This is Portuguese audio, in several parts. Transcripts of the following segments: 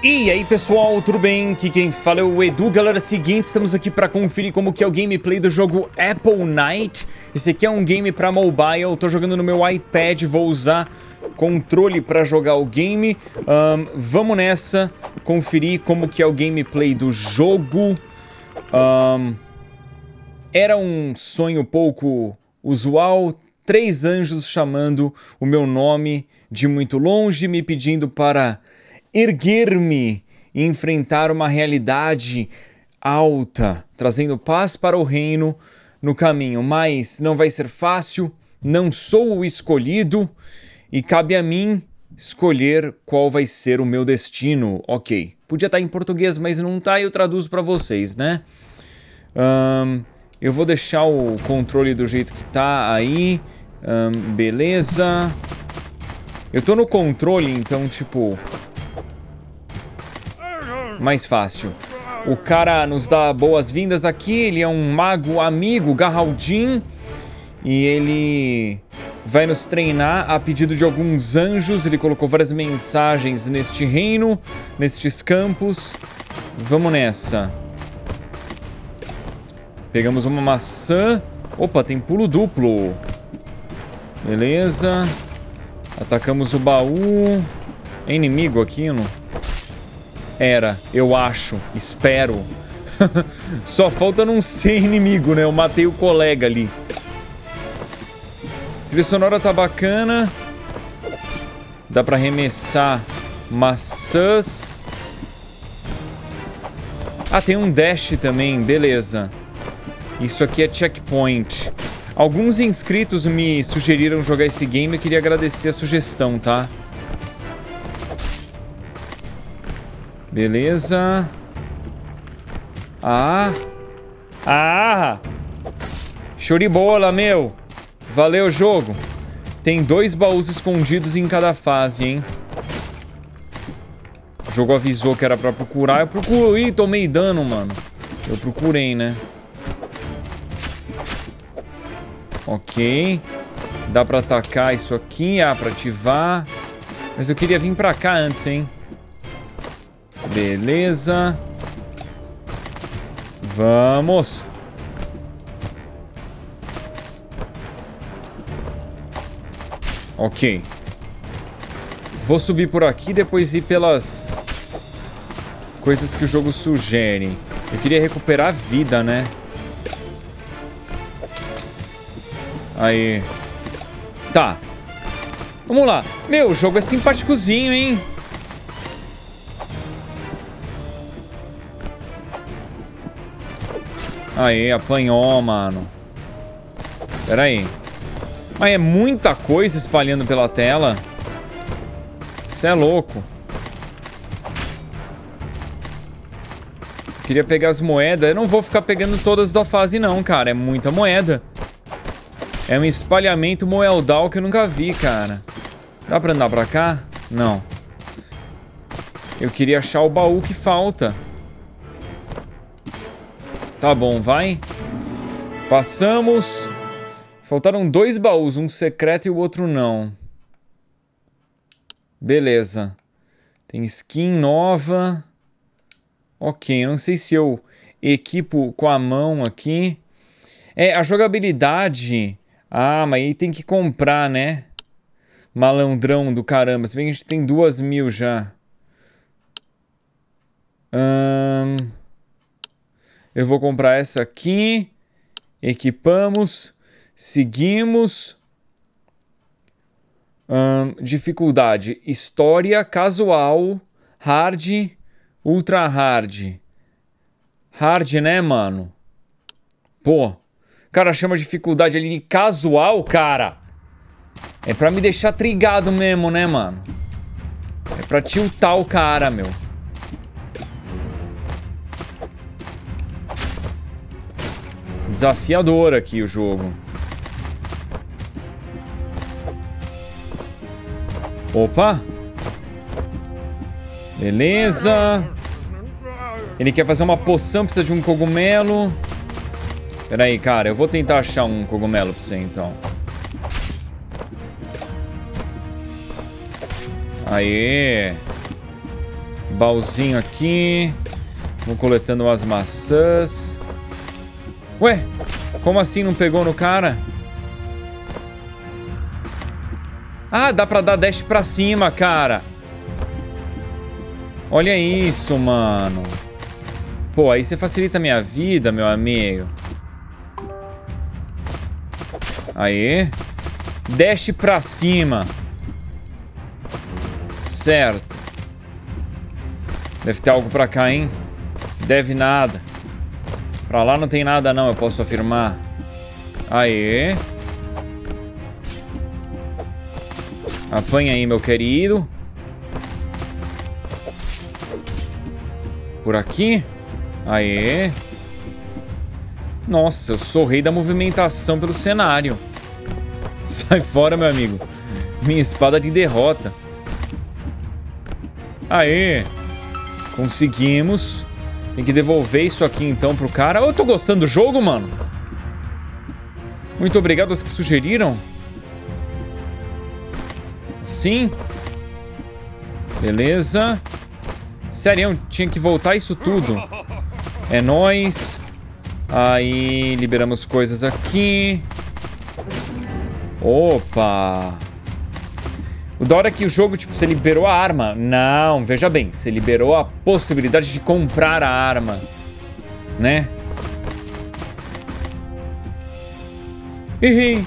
E aí pessoal, tudo bem? Aqui quem fala é o Edu. Galera, é seguinte, estamos aqui para conferir como que é o gameplay do jogo Apple Night. Esse aqui é um game para mobile, eu tô jogando no meu iPad, vou usar controle para jogar o game. Um, vamos nessa, conferir como que é o gameplay do jogo. Um, era um sonho pouco usual, três anjos chamando o meu nome de muito longe, me pedindo para erguer-me e enfrentar uma realidade alta, trazendo paz para o reino no caminho. Mas não vai ser fácil, não sou o escolhido e cabe a mim escolher qual vai ser o meu destino. Ok, podia estar em português, mas não tá, eu traduzo para vocês, né? Um, eu vou deixar o controle do jeito que tá aí. Um, beleza. Eu tô no controle, então, tipo, mais fácil. O cara nos dá boas-vindas aqui, ele é um mago amigo, Garraldin, e ele vai nos treinar a pedido de alguns anjos. Ele colocou várias mensagens neste reino, nestes campos. Vamos nessa. Pegamos uma maçã. Opa, tem pulo duplo. Beleza. Atacamos o baú. É inimigo aqui, não? Era, eu acho, espero. Só falta não ser inimigo, né? Eu matei o colega ali. A trilha sonora tá bacana. Dá pra arremessar maçãs. Ah, tem um dash também, beleza. Isso aqui é checkpoint. Alguns inscritos me sugeriram jogar esse game, eu queria agradecer a sugestão, tá? Beleza. Ah. Ah. Show de bola, meu. Valeu, jogo. Tem dois baús escondidos em cada fase, hein? O jogo avisou que era pra procurar. Eu procurei. Tomei dano, mano. Eu procurei, né? Ok. Dá pra atacar isso aqui. Ah, pra ativar. Mas eu queria vir pra cá antes, hein? Beleza. Vamos. Ok. Vou subir por aqui depois ir pelas coisas que o jogo sugere. Eu queria recuperar a vida, né? Aí. Tá. Vamos lá. Meu, o jogo é simpáticozinho, hein? Aí, apanhou, mano. Pera aí. Mas é muita coisa espalhando pela tela. Você é louco. Queria pegar as moedas. Eu não vou ficar pegando todas da fase, não, cara. É muita moeda. É um espalhamento moeldal que eu nunca vi, cara. Dá pra andar pra cá? Não. Eu queria achar o baú que falta. Tá bom, vai. Passamos. Faltaram dois baús, um secreto e o outro não. Beleza. Tem skin nova. Ok, não sei se eu equipo com a mão aqui. É, a jogabilidade... Ah, mas aí tem que comprar, né? Malandrão do caramba. Se bem que a gente tem duas mil já. Ahn... Um... Eu vou comprar essa aqui. Equipamos. Seguimos. Dificuldade. História, casual, hard, ultra hard. Hard, né, mano? Pô. Cara, chama dificuldade ali de casual, cara. É pra me deixar trigado mesmo, né, mano? É pra tiltar o cara, meu. Desafiador aqui o jogo. Opa! Beleza. Ele quer fazer uma poção, precisa de um cogumelo. Pera aí, cara. Eu vou tentar achar um cogumelo pra você, então. Aê! Baúzinho aqui. Vou coletando umas maçãs. Ué, como assim não pegou no cara? Ah, dá pra dar dash pra cima, cara. Olha isso, mano. Pô, aí você facilita a minha vida, meu amigo. Aí. Dash pra cima. Certo. Deve ter algo pra cá, hein? Deve nada. Pra lá não tem nada não, eu posso afirmar. Aê. Apanha aí, meu querido. Por aqui. Aê. Nossa, eu sou rei da movimentação pelo cenário. Sai fora, meu amigo. Minha espada de derrota. Aê. Conseguimos. Tem que devolver isso aqui, então, pro cara. Eu tô gostando do jogo, mano. Muito obrigado aos que sugeriram. Sim. Beleza. Sério, tinha que voltar isso tudo. É nóis. Aí, liberamos coisas aqui. Opa! O da hora é que o jogo, tipo, você liberou a arma. Não, veja bem, você liberou a possibilidade de comprar a arma. Né? Errei!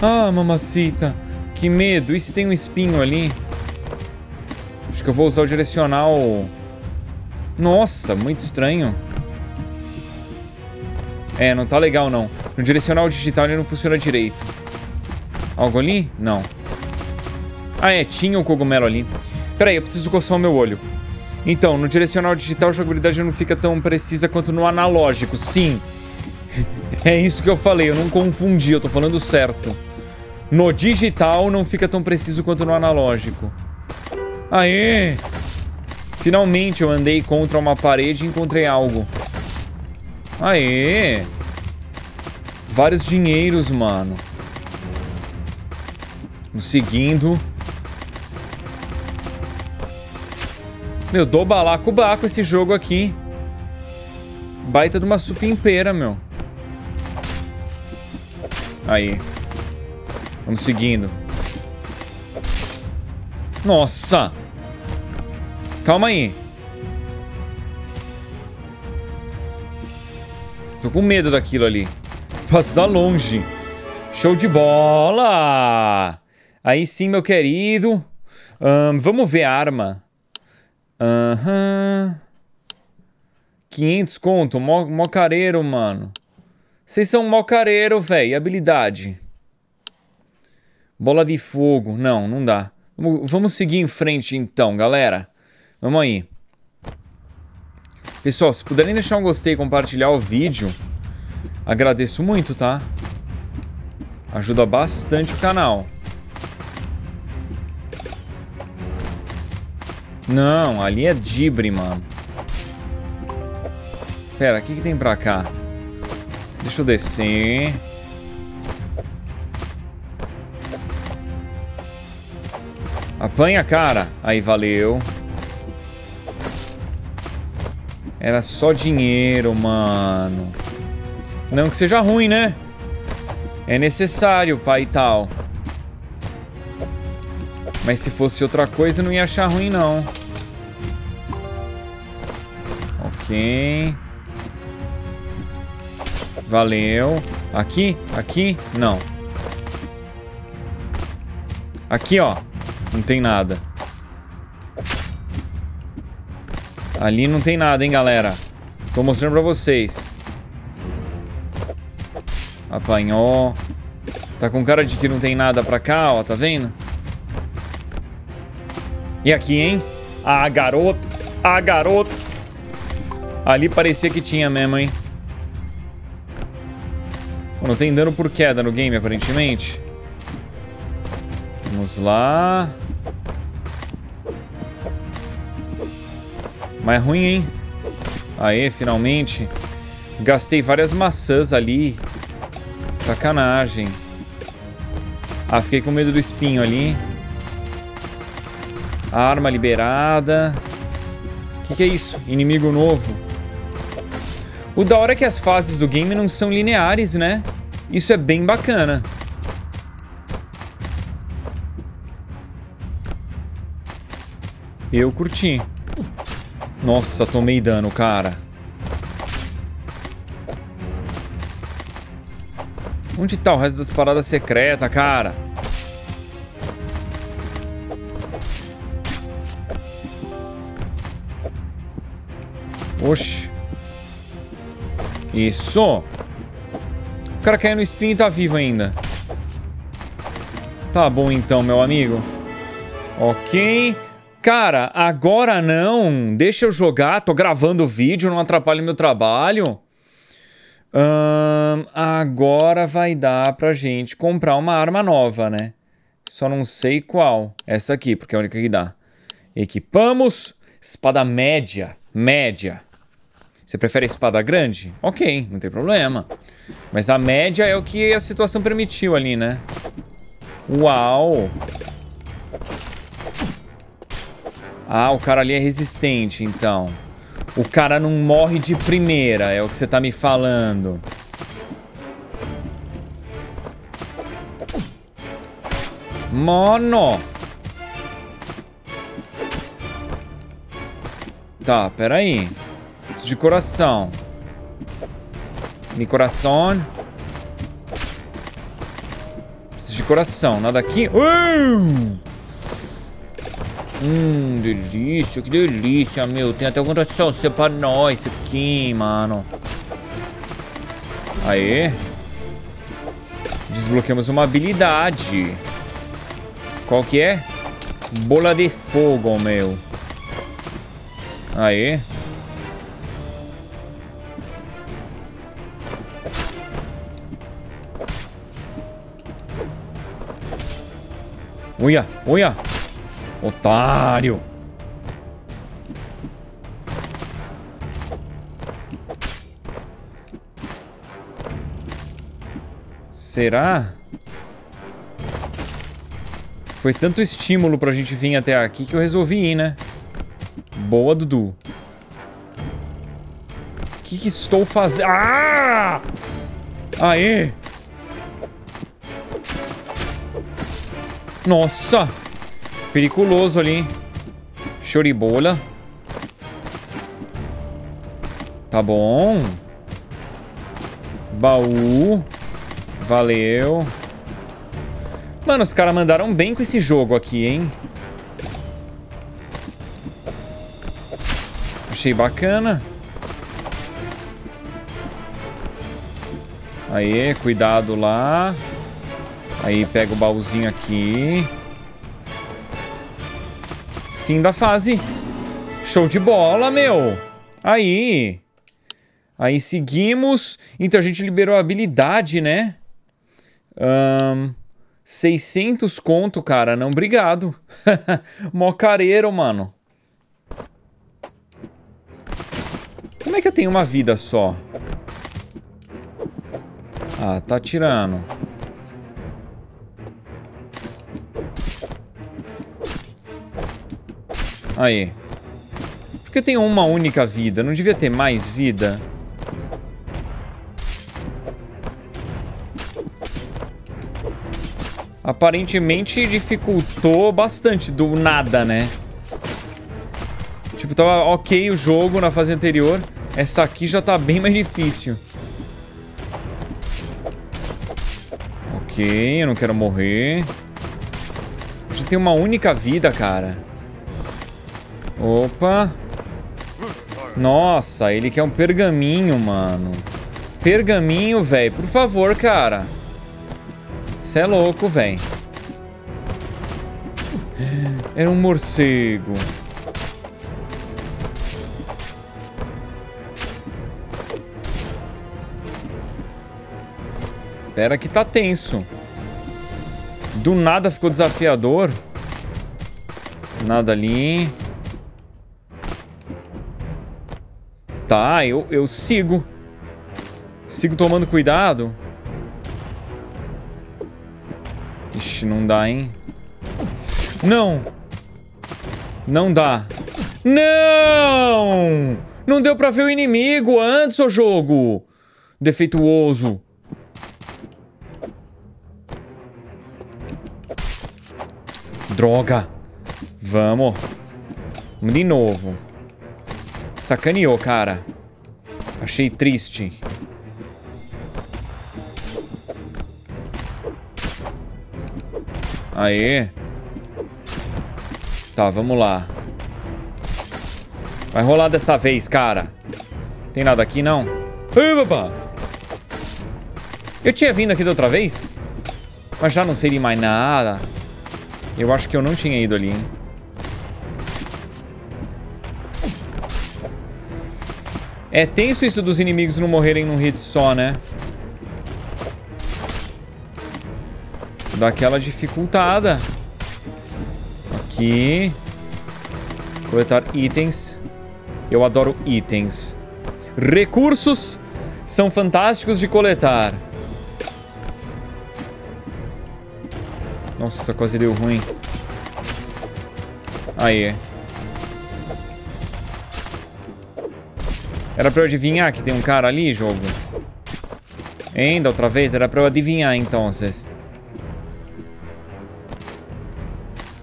Ah, mamacita. Que medo. E se tem um espinho ali? Acho que eu vou usar o direcional... Nossa, muito estranho. É, não tá legal não. No direcional digital ele não funciona direito. Algo ali? Não. Ah, é, tinha um cogumelo ali. Peraí, eu preciso coçar o meu olho. Então, no direcional digital a jogabilidade não fica tão precisa quanto no analógico. Sim. é isso que eu falei, eu não confundi, eu tô falando certo. No digital não fica tão preciso quanto no analógico. Aê! Finalmente eu andei contra uma parede e encontrei algo. Aê! Vários dinheiros, mano. Seguindo. Meu, do balacobaco esse jogo aqui. Baita de uma supimpeira, meu. Aí. Vamos seguindo. Nossa! Calma aí. Tô com medo daquilo ali. Passar longe. Show de bola! Aí sim, meu querido. Um, vamos ver a arma. Aham. Uhum. 500 conto. Mó, careiro, mano. Vocês são mó careiro, velho. Habilidade. Bola de fogo. Não, não dá. Vamos seguir em frente então, galera. Vamos aí. Pessoal, se puderem deixar um gostei e compartilhar o vídeo, agradeço muito, tá? Ajuda bastante o canal. Não, ali é Dibre, mano. Pera, o que, que tem pra cá? Deixa eu descer. Apanha, cara. Aí, valeu. Era só dinheiro, mano. Não que seja ruim, né? É necessário, pai e tal. Mas se fosse outra coisa, não ia achar ruim, não. Ok. Valeu. Aqui? Aqui? Não. Aqui, ó. Não tem nada. Ali não tem nada, hein, galera. Tô mostrando pra vocês. Apanhou. Tá com cara de que não tem nada pra cá, ó. Tá vendo? E aqui, hein? Ah, garoto. Ah, garoto. Ali parecia que tinha mesmo, hein? Não tem dano por queda no game, aparentemente. Vamos lá. Mas ruim, hein? Aê, finalmente. Gastei várias maçãs ali. Sacanagem. Ah, fiquei com medo do espinho ali. Arma liberada. que, que é isso? Inimigo novo. O da hora é que as fases do game não são lineares, né? Isso é bem bacana. Eu curti. Nossa, tomei dano, cara. Onde tá o resto das paradas secretas, cara? Oxi. Isso. O cara caiu no espinho e tá vivo ainda. Tá bom então, meu amigo. Ok. Cara, agora não. Deixa eu jogar. Tô gravando o vídeo, não atrapalhe meu trabalho. agora vai dar pra gente comprar uma arma nova, né? Só não sei qual. Essa aqui, porque é a única que dá. Equipamos. Espada média. Média. Você prefere a espada grande? Ok, não tem problema. Mas a média é o que a situação permitiu ali, né? Uau! Ah, o cara ali é resistente, então. O cara não morre de primeira, é o que você tá me falando. Mano! Tá, peraí. Aí de coração. Mi coração. Preciso de coração. Nada aqui. Uh! Hum, delícia. Que delícia, meu. Tem até um coração pra nós aqui, mano. Aê. Desbloqueamos uma habilidade. Qual que é? Bola de fogo, meu. Aê. Olha, olha. Otário. Será? Foi tanto estímulo pra gente vir até aqui que eu resolvi ir, né? Boa, Dudu. O que, que estou fazendo? Ah! Aê! Nossa! Periculoso ali. Choribola. Tá bom. Baú. Valeu. Mano, os caras mandaram bem com esse jogo aqui, hein? Achei bacana. Aí, cuidado lá. Aí pega o baúzinho aqui. Fim da fase. Show de bola, meu. Aí. Aí seguimos. Então a gente liberou a habilidade, né? Um, 600 conto, cara. Não, obrigado. Mó careiro, mano. Como é que eu tenho uma vida só? Ah, tá tirando. Aí. Porque eu tenho uma única vida. Não devia ter mais vida? Aparentemente dificultou bastante do nada, né? Tipo, tava ok o jogo na fase anterior. Essa aqui já tá bem mais difícil. Ok, eu não quero morrer. Gente tem uma única vida, cara. Opa. Nossa, ele quer um pergaminho, mano. Pergaminho, velho. Por favor, cara. Você é louco, velho. Era um morcego. Pera que tá tenso. Do nada ficou desafiador. Nada ali. Tá, eu, eu sigo. Sigo tomando cuidado. Ixi, não dá, hein? Não! Não dá. Não! Não deu pra ver o inimigo antes, ô jogo! Defeituoso. Droga. Vamos. Vamos de novo. Sacaneou, cara. Achei triste. Aê. Tá, vamos lá. Vai rolar dessa vez, cara. Tem nada aqui, não? Ai, papá. Eu tinha vindo aqui da outra vez? Mas já não sei de mais nada. Eu acho que eu não tinha ido ali, hein? É tenso isso dos inimigos não morrerem num hit só, né? Dá aquela dificultada. Aqui. Coletar itens. Eu adoro itens. Recursos são fantásticos de coletar. Nossa, quase deu ruim. Aí. Era pra eu adivinhar que tem um cara ali, jogo? Ainda outra vez? Era pra eu adivinhar, então.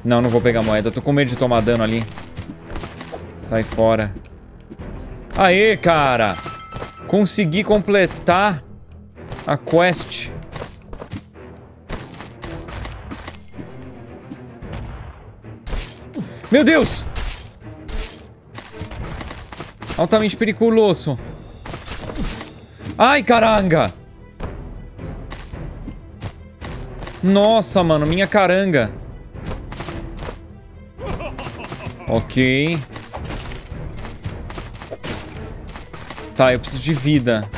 Não, não vou pegar moeda. Eu tô com medo de tomar dano ali. Sai fora. Aê, cara! Consegui completar a quest. Meu Deus! Altamente periculoso. Ai, caranga! Nossa, mano, minha caranga. Ok. Tá, eu preciso de vida.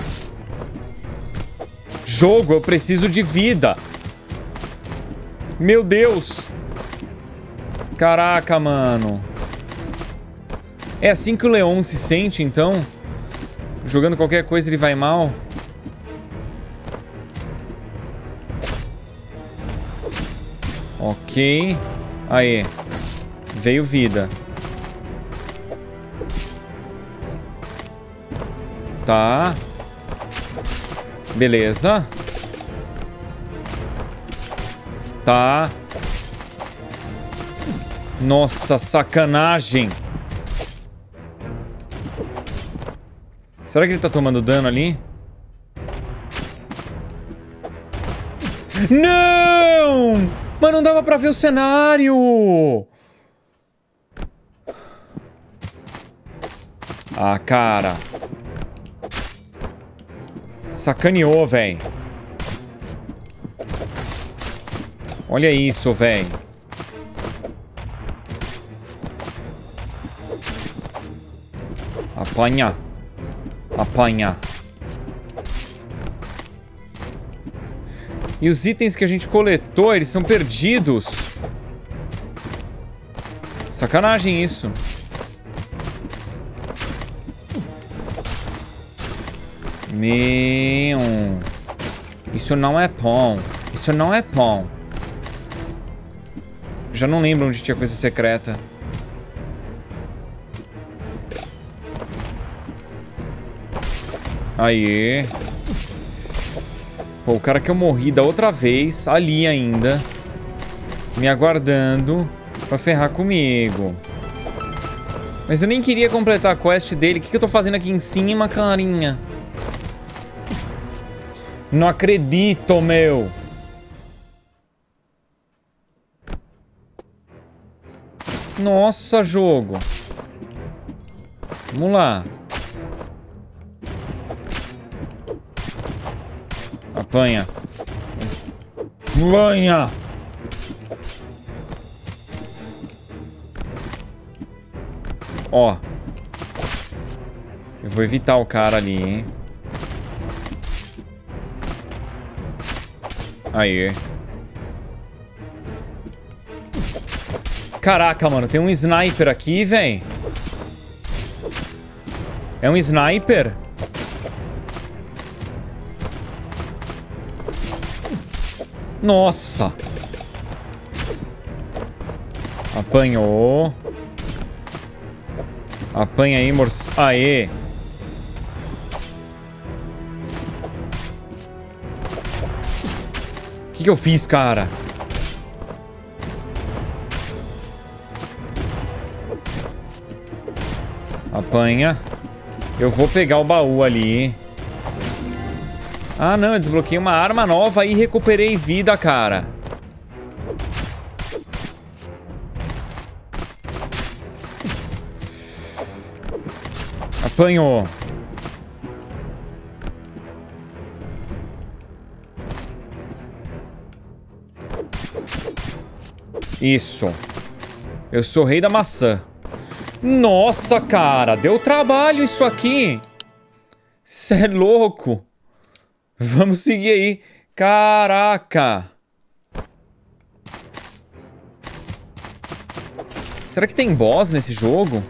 Jogo, eu preciso de vida. Meu Deus. Caraca, mano. É assim que o Leon se sente, então? Jogando qualquer coisa ele vai mal? Ok. Aí. Veio vida. Tá. Beleza. Tá. Nossa, sacanagem. Será que ele tá tomando dano ali? Não! Mas não dava pra ver o cenário! Ah, cara. Sacaneou, velho. Olha isso, velho. Apanha. Apanha. E os itens que a gente coletou, eles são perdidos. Sacanagem isso. Meu. Isso não é bom. Isso não é bom. Já não lembro onde tinha coisa secreta. Aê. Pô, o cara que eu morri da outra vez, ali ainda, me aguardando pra ferrar comigo. Mas eu nem queria completar a quest dele. O que, que eu tô fazendo aqui em cima, carinha? Não acredito, meu. Nossa, jogo. Vamos lá. Apanha. Apanha. Ó. Eu vou evitar o cara ali, hein. Aí. Caraca, mano, tem um sniper aqui, velho. É um sniper? Nossa. Apanha aí, morce... Aê! O que, que eu fiz, cara? Apanha. Eu vou pegar o baú ali. Ah, não, eu desbloqueei uma arma nova e recuperei vida, cara. Apanhou. Isso. Eu sou rei da maçã. Nossa, cara, deu trabalho isso aqui. Cê é louco. Vamos seguir aí. Caraca. Será que tem boss nesse jogo?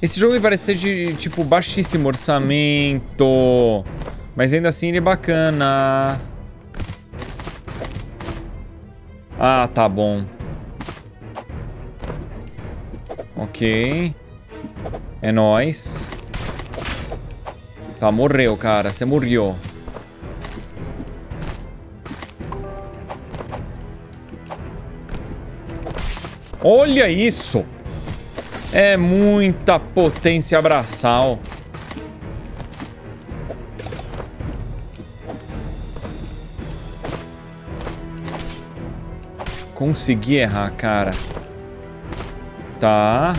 Esse jogo parece ser de, tipo, baixíssimo orçamento. Mas ainda assim ele é bacana. Ah, tá bom. Ok. É nóis. Tá, morreu, cara. Você morreu. Olha isso! É muita potência abraçal. Consegui errar, cara. Tá.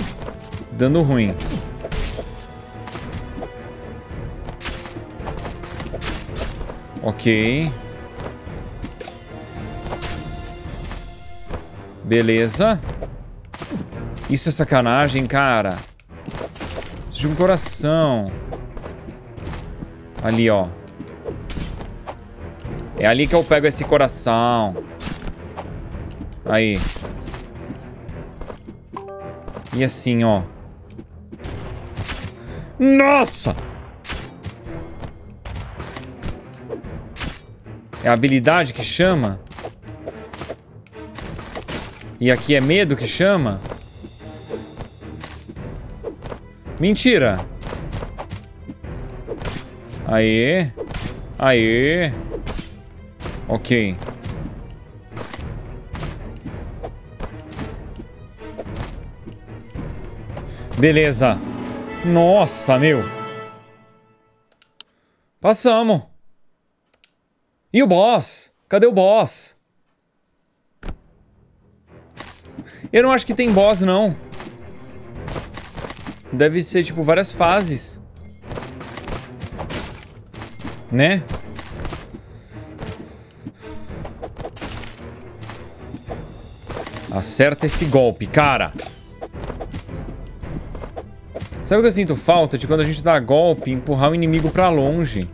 Dando ruim. Ok. Beleza. Isso é sacanagem, cara. de um coração. Ali, ó. É ali que eu pego esse coração. Aí. E assim, ó. Nossa! É a habilidade que chama? E aqui é medo que chama? Mentira! Aê! Aê! Ok. Beleza. Nossa, meu. Passamos. E o boss? Cadê o boss? Eu não acho que tem boss, não. Deve ser, tipo, várias fases. Né? Acerta esse golpe, cara. Sabe o que eu sinto falta? De quando a gente dá golpe, empurrar o inimigo pra longe.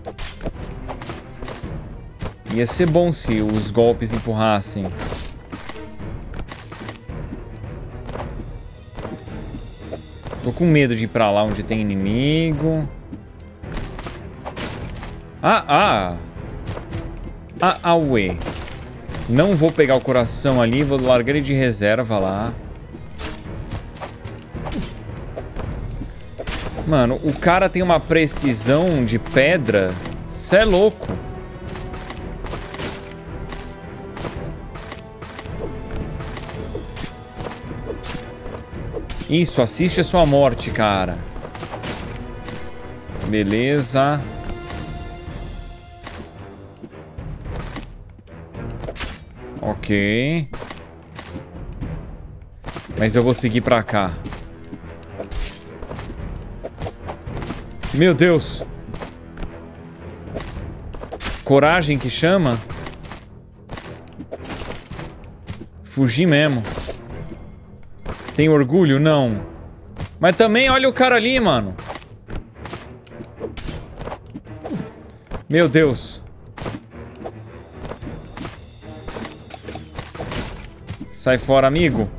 Ia ser bom se os golpes empurrassem. Tô com medo de ir pra lá onde tem inimigo. Ah, ah. Ah, ah, ué. Não vou pegar o coração ali, vou largar ele de reserva lá. Mano, o cara tem uma precisão de pedra. Cê é louco. Isso, assiste a sua morte, cara. Beleza. Ok. Mas eu vou seguir pra cá. Meu Deus. Coragem que chama? Fugir mesmo. Tem orgulho? Não. Mas também olha o cara ali, mano. Meu Deus. Sai fora, amigo.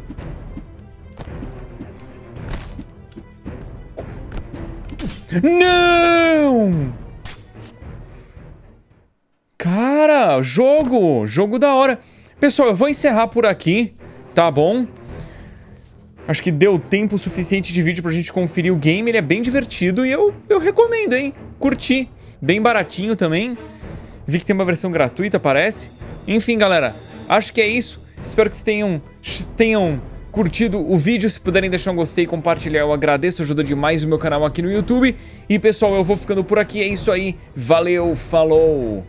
Não! hora! Jogo! Jogo da hora. Pessoal, eu vou encerrar por aqui, tá bom? Acho que deu tempo suficiente de vídeo pra gente conferir o game. Ele é bem divertido e eu, eu recomendo, hein? Curti. Bem baratinho também. Vi que tem uma versão gratuita, parece. Enfim, galera, acho que é isso. Espero que vocês tenham, tenham curtido o vídeo. Se puderem deixar um gostei e compartilhar, eu agradeço. Ajuda demais o meu canal aqui no YouTube. E, pessoal, eu vou ficando por aqui. É isso aí. Valeu, falou!